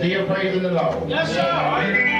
Still praising the Lord. Yes, sir.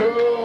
Lord.